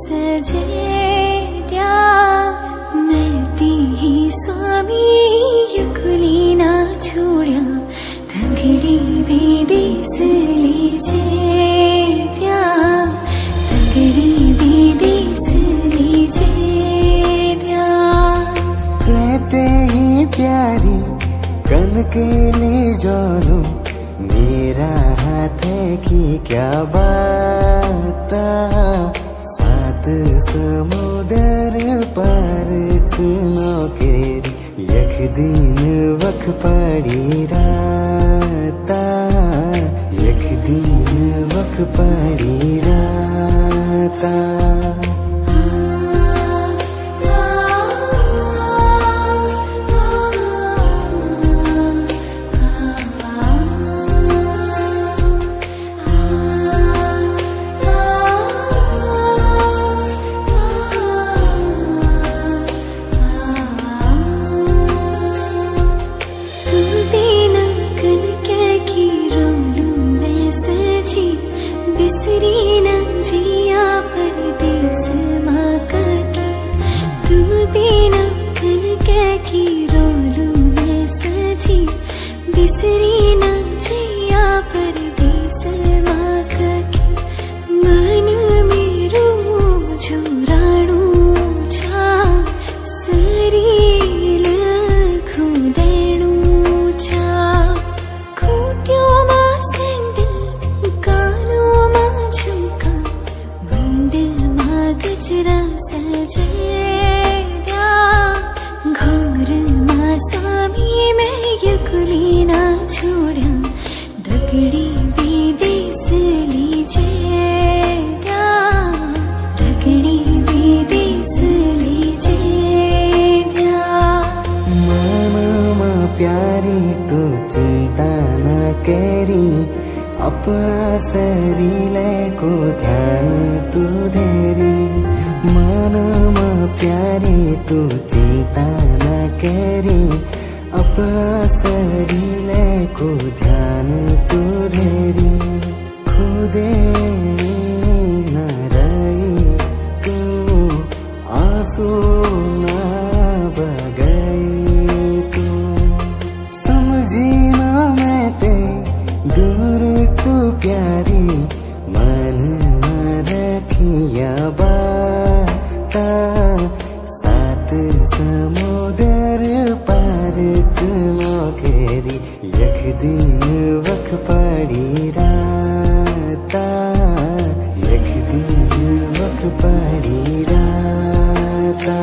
सजे सजेद्या मैती ही स्वामी, यकुली ना छोड़ा तगड़ी वेदेस लीजेद्या तगड़ी वेदेस लीजेद्या कहते हैं प्यारी, कन के ले जानो, मेरा हाथ है कि क्या बात समुद्र पर चुनो केरी। यख दिन वख पड़ी राता। यख दिन वख पड़ी राता। 你的 प्यारी तू चिंता न करी, अपना शरीर को ध्यान तू धरी मनमा प्यारी तू चिंता न करी, अपना शरीर को ध्यान तू धरी खुदे न रही तू, आँसू प्यारी मन न रखिया बाता। सात समुदर पार चुनो घेरी यख दिन वख पड़ी राता। यख दिन वख पड़ी राता.